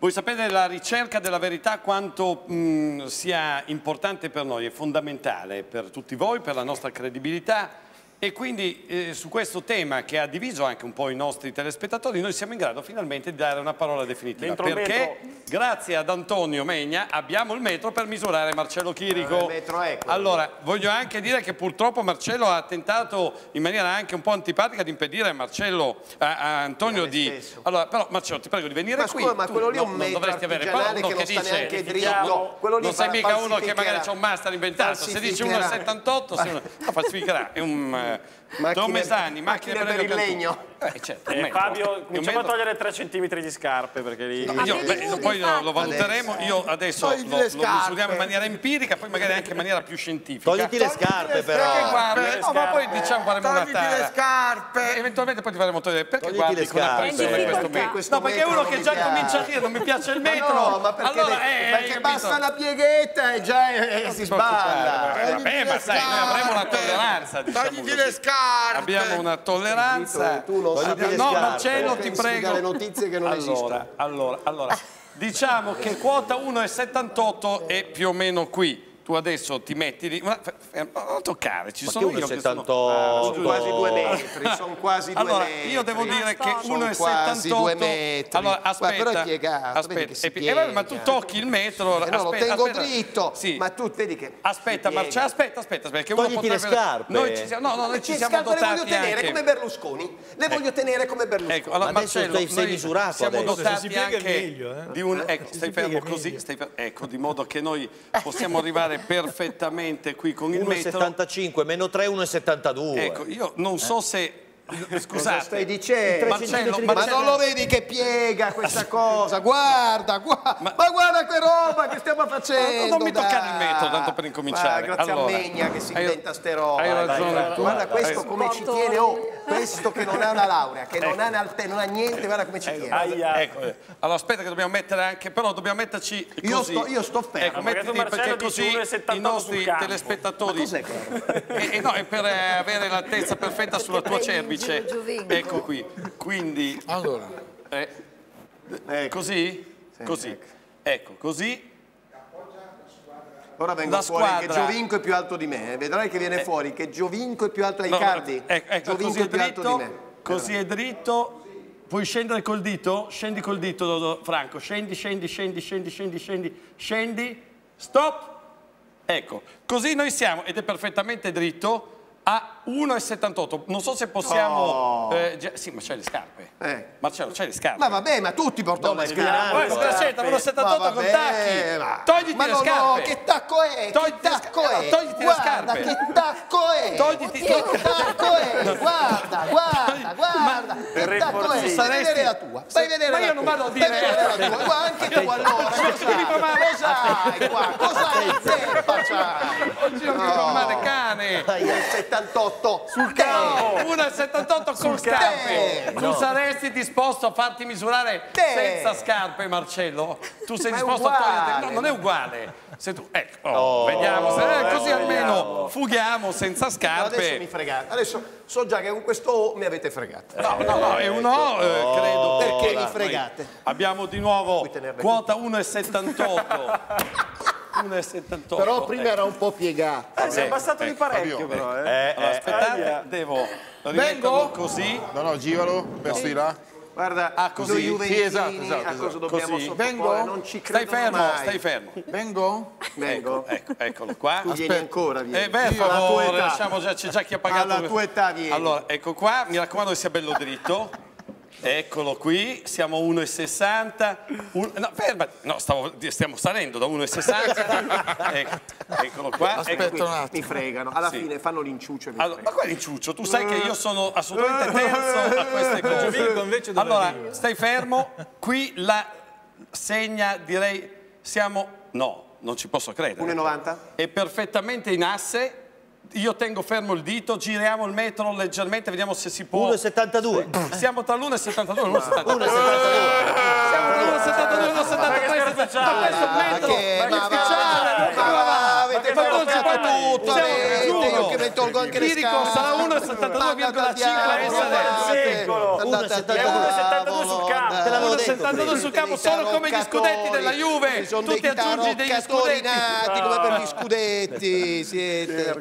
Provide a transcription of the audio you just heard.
Voi sapete la ricerca della verità quanto mh, sia importante per noi, è fondamentale per tutti voi, per la nostra credibilità e quindi eh, su questo tema che ha diviso anche un po' i nostri telespettatori noi siamo in grado finalmente di dare una parola definitiva Dentro perché grazie ad Antonio Megna abbiamo il metro per misurare Marcello Chirico. Eh, il metro è quello. Allora, voglio anche dire che purtroppo Marcello ha tentato in maniera anche un po' antipatica di impedire a Marcello, a, a Antonio di... stesso. Allora, però Marcello ti prego di venire Ma qui. ma Tu quello lì è no- un non metro dovresti avere uno che che non sta dice... neanche No, dritto. Quello lì non sei mica uno che magari c'ha un master inventato, se dici Falsificherà. 1,78 sei uno... No, falsificherà, è un... Macchine- Domesani, macchine, macchine per il legno. Eh, certo, Eh. Fabio, cominciamo a togliere 3 cm di scarpe perché lì... Io, vedi beh, tu, poi lo, lo valuteremo, io adesso lo, Togli lo le misuriamo scarpe. in maniera empirica, poi magari anche in maniera più scientifica. Togliti le scarpe Perché però. guardi, le no, ma poi scarpe. diciamo faremo una Togliti le tara. scarpe. Eventualmente poi ti faremo togliere. Perché Togliti guardi le con scarpe. attenzione È in questo metro? No, perché uno che già comincia a dire non mi piace il metro. no, ma perché, allora, le- eh, perché basta una pieghetta e già si sballa. Eh, Vabbè, ma sai, noi avremo una tolleranza. diciamo. Le scarpe. Abbiamo una tolleranza. Tu non le No. Marcello, ti prego. dare notizie che non allora, esistono. allora, allora, diciamo che quota 1,78 è più o meno qui. Tu adesso ti metti lì, ma non toccare, ci Ma sono io che 1,78? sono... Sono quasi due metri, sono quasi due Allora, metri. io devo dire che Sono 1,78 quasi due metri. Allora, Guarda, aspetta. però è piegato, vedi che si e pi- eh, ma piega. tu tocchi il metro. Eh no, lo aspetta, tengo aspetta. dritto, Sì. ma tu vedi che Aspetta, piega. aspetta, aspetta, aspetta, che uno Togliti le potrebbe... scarpe. Noi ci siamo, no, no, noi ci siamo scarpe le dotati voglio tenere anche... come Berlusconi. Le voglio tenere come Berlusconi. Ecco, allora Ma adesso Marcello, sei- misurato siamo adesso. dotati Se si piega è anche meglio, eh. di un... Ecco, stai fermo così, stai ecco, di modo che noi possiamo arrivare perfettamente qui con il metro. 1,75 meno 3, 1,72. Ecco, io non so se... Cosa Scusate, stai dicendo? Marcello, Ma Marcello- non lo vedi che piega questa cosa? Guarda, guarda, ma, guarda che roba che stiamo facendo. Non mi dai. toccare il metro, tanto per incominciare. Ma grazie Allora, a Megna che si hai- inventa ste robe. hai ragione tu. Guarda questo come ci tiene, oh, questo che non ha una laurea, che non ha, una, non ha niente, guarda come ci tiene. Aia. Ecco, eh. allora aspetta che dobbiamo mettere anche, però dobbiamo metterci Io così. sto- io sto fermo. Ecco, mettiti perché così 1,78 i nostri telespettatori... E, e no, è per eh, avere l'altezza perfetta sulla tua cervice. Ecco qui. Quindi, Allora, eh, Ecco. così? Così. Ecco, così. Ora vengo fuori che squadra- Giovinco è più alto di me, eh. vedrai che viene fuori che Giovinco è più alto ai No, cardi. Ecco, ecco, Giovinco così è più alto di dritto. me. Così è dritto. Puoi scendere col dito? Scendi col dito, Franco. Scendi, scendi, scendi, scendi, scendi, scendi, scendi. Stop. Ecco, così noi siamo, ed è perfettamente dritto, a 1,78. Non so se possiamo... eh, già- sì, ma c'hai le scarpe. Eh. Marcello, c'hai le scarpe. Ma vabbè, ma tutti portano ma le scarpe. Poi, scarpe. aspetta, Ma 1,78 con tacchi. ma- Togliti ma le no, scarpe. No, che tacco è? Togliti che le tacco è? togliti le guarda, scarpe. che tacco è? Togliti- Che tacco è? Guarda, Per è? Vai vedere la tua. Vai vedere Ma io non vado a dire- vedere la tua. Guarda, anche tu allora. Cos'hai qua? Cos'hai in zeppa? Oggi non mi fa male, cane. 78 sul campo. 1,78 con scarpe. Tu saresti disposto a farti misurare senza scarpe, Marcello? Tu sei disposto a toglierti? No, non è uguale. Se tu, ecco, oh, vediamo, se, eh, così almeno fughiamo senza Adesso mi scarpe. fregate. Adesso so già che con questo O mi avete fregato. No, no, no, è un no, eh, credo. Perché mi fregate? Abbiamo di nuovo quota 1,78. 1,78. Però prima era un po' piegato. Eh, si è abbassato di parecchio però, eh. Allora, aspettate, Aia. devo rimetterlo così. no, no, giralo, verso di là. Guarda, Ah, così? noi Sì, Juventini esatto, esatto, a cosa esatto. dobbiamo Così. Vengo? Non ci Stai credono fermo, mai. stai fermo. Vengo? Vengo. Ecco, eccolo qua. Tu vieni ancora, vieni. Eh, beh, favore, età. lasciamo già, c'è già chi ha pagato. Alla tua età vieni. Allora, ecco qua, mi raccomando che sia bello dritto. Eccolo qui, siamo a 1,60. Un- no, fermati. No, stavo- stiamo salendo da 1,60. ecco, eccolo qua. Aspetta ecco un attimo. Mi fregano. Alla Sì. fine fanno l'inciuccio Allora, ma qual è il ciuccio? Tu sai che io sono assolutamente terzo a queste cose. Giovinco invece dove Allora, stai fermo. Qui la segna, direi, siamo... No, non ci posso credere. 1,90? È perfettamente in asse. Io tengo fermo il dito, giriamo il metro leggermente, vediamo se si può. 1,72. Siamo tra l'1,72 e l'1,72. 1,72. Siamo tra l'1,72 e l'1,73. Ma questo metro. che- ma va, ufficiale. ma avete fatto tutto, io che mi tolgo anche le scarpe. sarà 1,72,5 Ma andate al essere. diavolo, secolo. andate al 1,72 sul campo. diavolo, Te l'avevo 1,72 sul campo, sono come gli scudetti della Juve. Ci sono Tu ti dei aggiungi degli scudetti. nati come per gli scudetti. Siete.